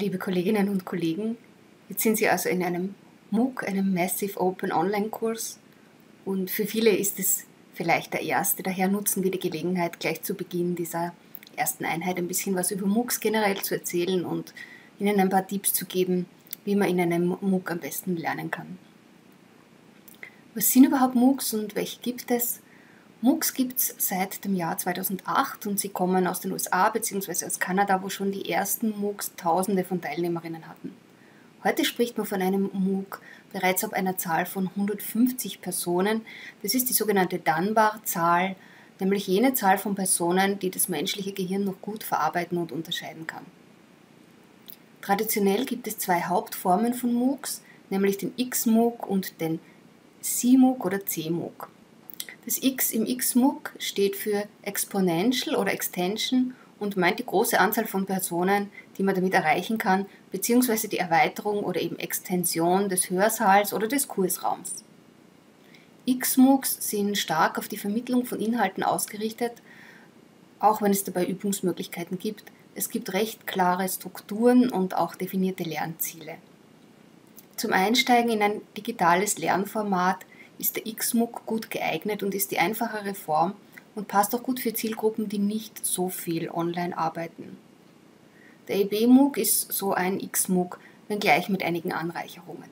Liebe Kolleginnen und Kollegen, jetzt sind Sie also in einem MOOC, einem Massive Open Online Kurs und für viele ist es vielleicht der erste. Daher nutzen wir die Gelegenheit, gleich zu Beginn dieser ersten Einheit ein bisschen was über MOOCs generell zu erzählen und Ihnen ein paar Tipps zu geben, wie man in einem MOOC am besten lernen kann. Was sind überhaupt MOOCs und welche gibt es? MOOCs gibt es seit dem Jahr 2008 und sie kommen aus den USA bzw. aus Kanada, wo schon die ersten MOOCs Tausende von Teilnehmerinnen hatten. Heute spricht man von einem MOOC bereits ab einer Zahl von 150 Personen. Das ist die sogenannte Dunbar-Zahl, nämlich jene Zahl von Personen, die das menschliche Gehirn noch gut verarbeiten und unterscheiden kann. Traditionell gibt es zwei Hauptformen von MOOCs, nämlich den X-MOOC und den C-MOOC oder C-MOOC. Das X im XMOOC steht für Exponential oder Extension und meint die große Anzahl von Personen, die man damit erreichen kann, beziehungsweise die Erweiterung oder eben Extension des Hörsaals oder des Kursraums. XMOOCs sind stark auf die Vermittlung von Inhalten ausgerichtet, auch wenn es dabei Übungsmöglichkeiten gibt. Es gibt recht klare Strukturen und auch definierte Lernziele. Zum Einsteigen in ein digitales Lernformat ist der XMOOC gut geeignet und ist die einfachere Form und passt auch gut für Zielgruppen, die nicht so viel online arbeiten. Der EB-MOOC ist so ein XMOOC, wenngleich mit einigen Anreicherungen.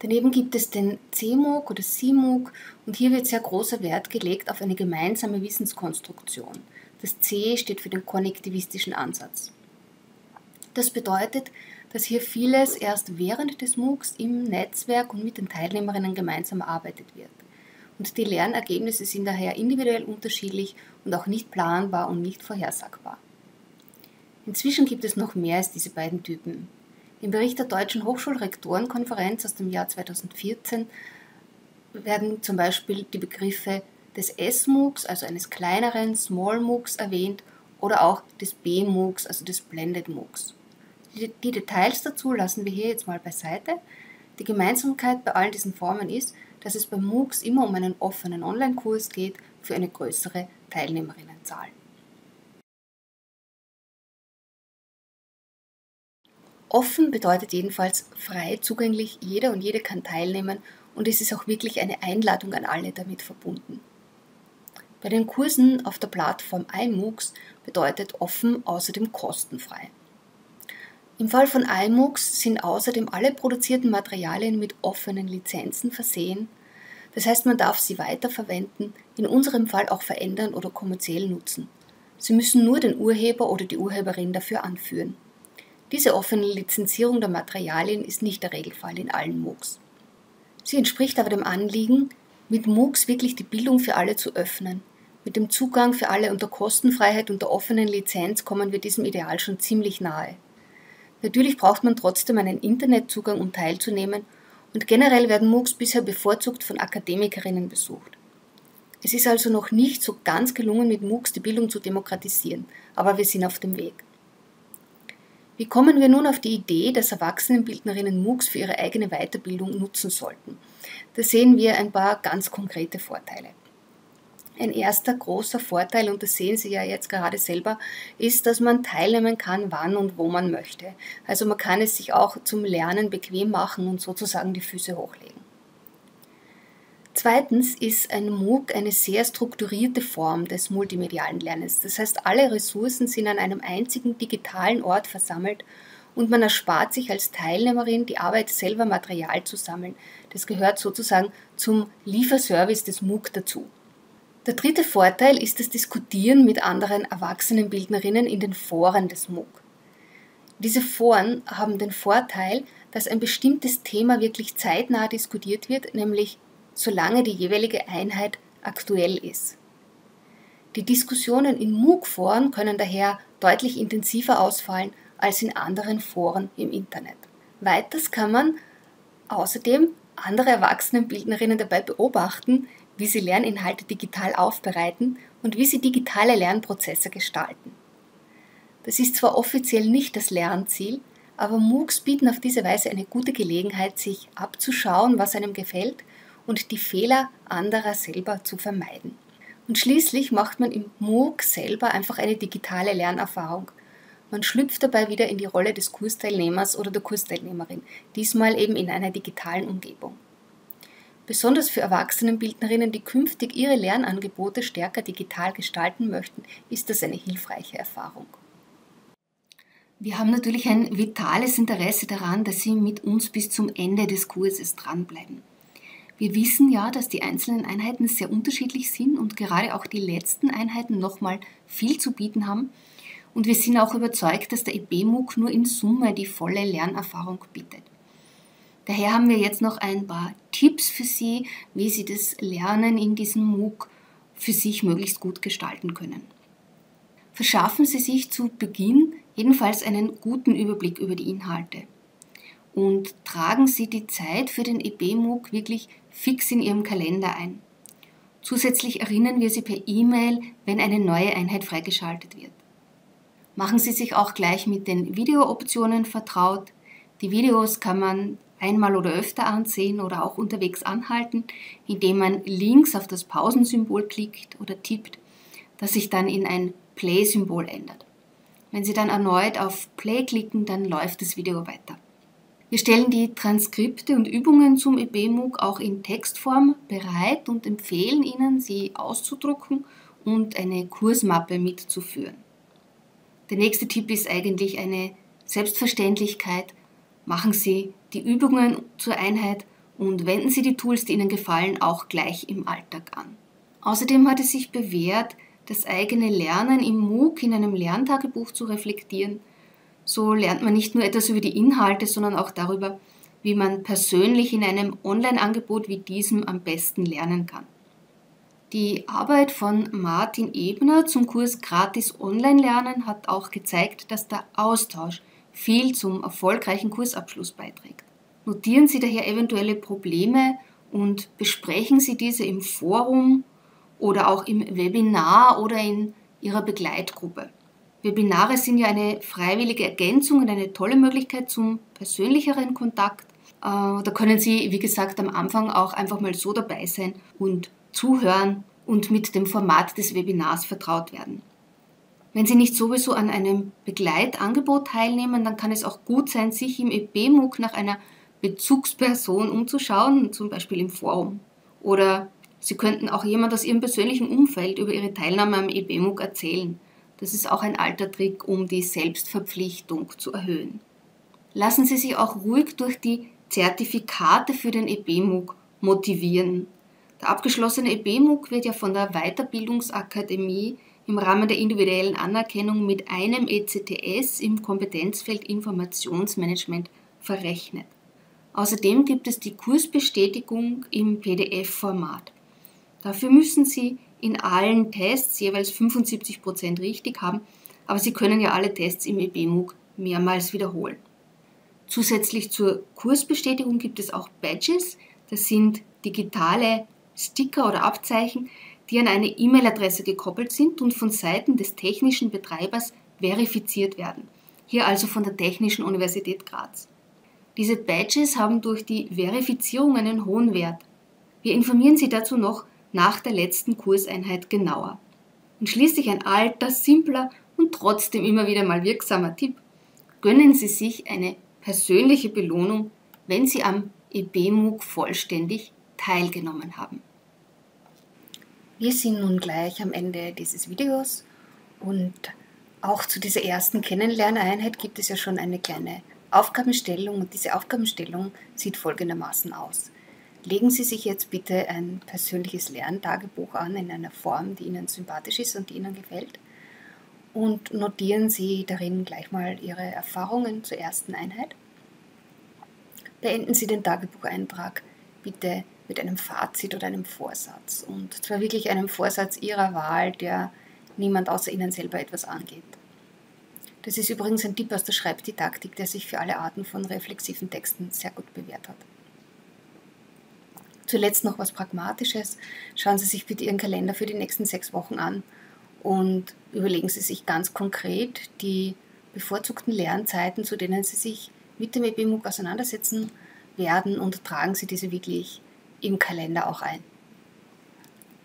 Daneben gibt es den CMOOC oder CMOOC und hier wird sehr großer Wert gelegt auf eine gemeinsame Wissenskonstruktion. Das C steht für den konnektivistischen Ansatz. Das bedeutet, dass hier vieles erst während des MOOCs im Netzwerk und mit den Teilnehmerinnen gemeinsam erarbeitet wird. Und die Lernergebnisse sind daher individuell unterschiedlich und auch nicht planbar und nicht vorhersagbar. Inzwischen gibt es noch mehr als diese beiden Typen. Im Bericht der Deutschen Hochschulrektorenkonferenz aus dem Jahr 2014 werden zum Beispiel die Begriffe des S-MOOCs, also eines kleineren Small MOOCs erwähnt, oder auch des B-MOOCs, also des Blended MOOCs. Die, Details dazu lassen wir hier jetzt mal beiseite. Die Gemeinsamkeit bei all diesen Formen ist, dass es bei MOOCs immer um einen offenen Online-Kurs geht für eine größere Teilnehmerinnenzahl. Offen bedeutet jedenfalls frei zugänglich, jeder und jede kann teilnehmen und es ist auch wirklich eine Einladung an alle damit verbunden. Bei den Kursen auf der Plattform iMOOCs bedeutet offen außerdem kostenfrei. Im Fall von iMOOCs sind außerdem alle produzierten Materialien mit offenen Lizenzen versehen. Das heißt, man darf sie weiterverwenden, in unserem Fall auch verändern oder kommerziell nutzen. Sie müssen nur den Urheber oder die Urheberin dafür anführen. Diese offene Lizenzierung der Materialien ist nicht der Regelfall in allen MOOCs. Sie entspricht aber dem Anliegen, mit MOOCs wirklich die Bildung für alle zu öffnen. Mit dem Zugang für alle unter Kostenfreiheit und der offenen Lizenz kommen wir diesem Ideal schon ziemlich nahe. Natürlich braucht man trotzdem einen Internetzugang, um teilzunehmen, und generell werden MOOCs bisher bevorzugt von Akademikerinnen besucht. Es ist also noch nicht so ganz gelungen, mit MOOCs die Bildung zu demokratisieren, aber wir sind auf dem Weg. Wie kommen wir nun auf die Idee, dass Erwachsenenbildnerinnen MOOCs für ihre eigene Weiterbildung nutzen sollten? Da sehen wir ein paar ganz konkrete Vorteile. Ein erster großer Vorteil, und das sehen Sie ja jetzt gerade selber, ist, dass man teilnehmen kann, wann und wo man möchte. Also man kann es sich auch zum Lernen bequem machen und sozusagen die Füße hochlegen. Zweitens ist ein MOOC eine sehr strukturierte Form des multimedialen Lernens. Das heißt, alle Ressourcen sind an einem einzigen digitalen Ort versammelt und man erspart sich als Teilnehmerin die Arbeit, selber Material zu sammeln. Das gehört sozusagen zum Lieferservice des MOOC dazu. Der dritte Vorteil ist das Diskutieren mit anderen Erwachsenenbildnerinnen in den Foren des MOOC. Diese Foren haben den Vorteil, dass ein bestimmtes Thema wirklich zeitnah diskutiert wird, nämlich solange die jeweilige Einheit aktuell ist. Die Diskussionen in MOOC-Foren können daher deutlich intensiver ausfallen als in anderen Foren im Internet. Weiters kann man außerdem andere Erwachsenenbildnerinnen dabei beobachten, wie sie Lerninhalte digital aufbereiten und wie sie digitale Lernprozesse gestalten. Das ist zwar offiziell nicht das Lernziel, aber MOOCs bieten auf diese Weise eine gute Gelegenheit, sich abzuschauen, was einem gefällt und die Fehler anderer selber zu vermeiden. Und schließlich macht man im MOOC selber einfach eine digitale Lernerfahrung. Man schlüpft dabei wieder in die Rolle des Kursteilnehmers oder der Kursteilnehmerin, diesmal eben in einer digitalen Umgebung. Besonders für Erwachsenenbildnerinnen, die künftig ihre Lernangebote stärker digital gestalten möchten, ist das eine hilfreiche Erfahrung. Wir haben natürlich ein vitales Interesse daran, dass Sie mit uns bis zum Ende des Kurses dranbleiben. Wir wissen ja, dass die einzelnen Einheiten sehr unterschiedlich sind und gerade auch die letzten Einheiten nochmal viel zu bieten haben. Und wir sind auch überzeugt, dass der EBMUG nur in Summe die volle Lernerfahrung bietet. Daher haben wir jetzt noch ein paar Tipps für Sie, wie Sie das Lernen in diesem MOOC für sich möglichst gut gestalten können. Verschaffen Sie sich zu Beginn jedenfalls einen guten Überblick über die Inhalte und tragen Sie die Zeit für den EB-MOOC wirklich fix in Ihrem Kalender ein. Zusätzlich erinnern wir Sie per E-Mail, wenn eine neue Einheit freigeschaltet wird. Machen Sie sich auch gleich mit den Videooptionen vertraut. Die Videos kann man einmal oder öfter ansehen oder auch unterwegs anhalten, indem man links auf das Pausensymbol klickt oder tippt, das sich dann in ein Play-Symbol ändert. Wenn Sie dann erneut auf Play klicken, dann läuft das Video weiter. Wir stellen die Transkripte und Übungen zum EBMUG auch in Textform bereit und empfehlen Ihnen, sie auszudrucken und eine Kursmappe mitzuführen. Der nächste Tipp ist eigentlich eine Selbstverständlichkeit. Machen Sie die Übungen zur Einheit und wenden Sie die Tools, die Ihnen gefallen, auch gleich im Alltag an. Außerdem hat es sich bewährt, das eigene Lernen im MOOC in einem Lerntagebuch zu reflektieren. So lernt man nicht nur etwas über die Inhalte, sondern auch darüber, wie man persönlich in einem Online-Angebot wie diesem am besten lernen kann. Die Arbeit von Martin Ebner zum Kurs Gratis Online-Lernen hat auch gezeigt, dass der Austausch viel zum erfolgreichen Kursabschluss beiträgt. Notieren Sie daher eventuelle Probleme und besprechen Sie diese im Forum oder auch im Webinar oder in Ihrer Begleitgruppe. Webinare sind ja eine freiwillige Ergänzung und eine tolle Möglichkeit zum persönlicheren Kontakt. Äh, da können Sie, wie gesagt, am Anfang auch einfach mal so dabei sein und zuhören und mit dem Format des Webinars vertraut werden. Wenn Sie nicht sowieso an einem Begleitangebot teilnehmen, dann kann es auch gut sein, sich im EBMUG nach einer Bezugsperson umzuschauen, zum Beispiel im Forum. Oder Sie könnten auch jemand aus Ihrem persönlichen Umfeld über Ihre Teilnahme am EBMUG erzählen. Das ist auch ein alter Trick, um die Selbstverpflichtung zu erhöhen. Lassen Sie sich auch ruhig durch die Zertifikate für den EBMUG motivieren. Der abgeschlossene EBMUG wird ja von der Weiterbildungsakademie im Rahmen der individuellen Anerkennung mit einem ECTS im Kompetenzfeld Informationsmanagement verrechnet. Außerdem gibt es die Kursbestätigung im PDF-Format. Dafür müssen Sie in allen Tests jeweils 75% richtig haben, aber Sie können ja alle Tests im EBMUG mehrmals wiederholen. Zusätzlich zur Kursbestätigung gibt es auch Badges, das sind digitale Sticker oder Abzeichen, die an eine E-Mail-Adresse gekoppelt sind und von Seiten des technischen Betreibers verifiziert werden. Hier also von der Technischen Universität Graz. Diese Badges haben durch die Verifizierung einen hohen Wert. Wir informieren Sie dazu noch nach der letzten Kurseinheit genauer. Und schließlich ein alter, simpler und trotzdem immer wieder mal wirksamer Tipp. Gönnen Sie sich eine persönliche Belohnung, wenn Sie am EBMUG vollständig teilgenommen haben. Wir sind nun gleich am Ende dieses Videos und auch zu dieser ersten Kennenlerneinheit gibt es ja schon eine kleine Aufgabenstellung und diese Aufgabenstellung sieht folgendermaßen aus. Legen Sie sich jetzt bitte ein persönliches Lerntagebuch an in einer Form, die Ihnen sympathisch ist und die Ihnen gefällt und notieren Sie darin gleich mal Ihre Erfahrungen zur ersten Einheit. Beenden Sie den Tagebucheintrag bitte mit einem Fazit oder einem Vorsatz. Und zwar wirklich einem Vorsatz Ihrer Wahl, der niemand außer Ihnen selber etwas angeht. Das ist übrigens ein Tipp aus der Schreibdidaktik, der sich für alle Arten von reflexiven Texten sehr gut bewährt hat. Zuletzt noch was Pragmatisches. Schauen Sie sich bitte Ihren Kalender für die nächsten sechs Wochen an und überlegen Sie sich ganz konkret die bevorzugten Lernzeiten, zu denen Sie sich mit dem EBMUG auseinandersetzen werden und tragen Sie diese wirklich im Kalender auch ein.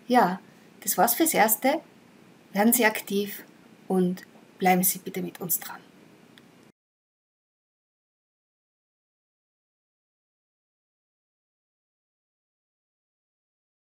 Ja, das war's fürs Erste. Werden Sie aktiv und bleiben Sie bitte mit uns dran.